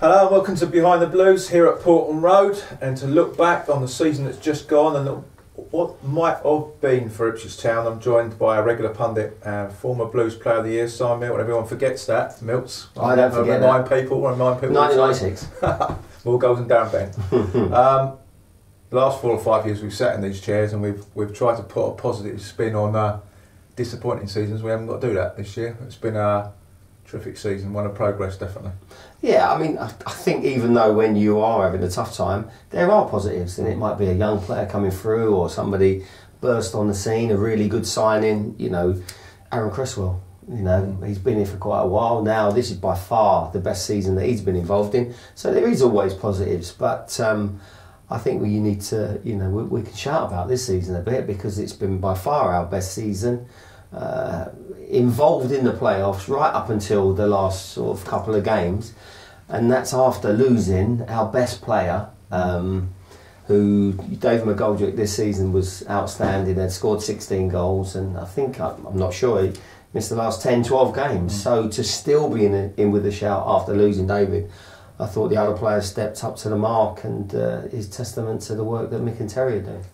Hello and welcome to Behind the Blues here at Portman Road and to look back on the season that's just gone and what might have been for Ipswich Town. I'm joined by a regular pundit, and former Blues Player of the Year, Simon Milton. Everyone forgets that, Milts. I don't forget remind that. people, remind people. 1996. More goals than Darren Bent. um, the last four or five years we've sat in these chairs and we've we've tried to put a positive spin on uh, disappointing seasons. We haven't got to do that this year. It's been a terrific season, one of progress definitely. Yeah, I mean, I, I think even though when you are having a tough time, there are positives, and it might be a young player coming through or somebody burst on the scene, a really good signing. You know, Aaron Cresswell. You know, he's been here for quite a while now. This is by far the best season that he's been involved in. So there is always positives, but um, I think we need to, you know, we, we can shout about this season a bit because it's been by far our best season. Uh, involved in the playoffs right up until the last sort of couple of games, and that's after losing our best player, um, who Dave McGoldrick this season was outstanding. Had scored 16 goals, and I think I'm, not sure he missed the last 10, 12 games. So to still be in, in with the shout after losing David. I thought the other players stepped up to the mark and uh, is testament to the work that Mick and Terry are doing.